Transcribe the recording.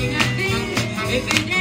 If hey, hey,